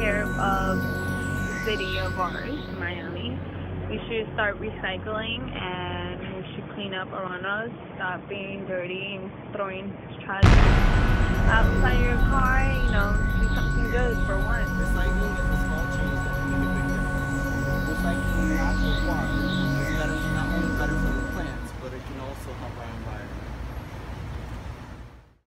care of the city of ours, Miami. We should start recycling and we should clean up around us, stop being dirty and throwing trash outside your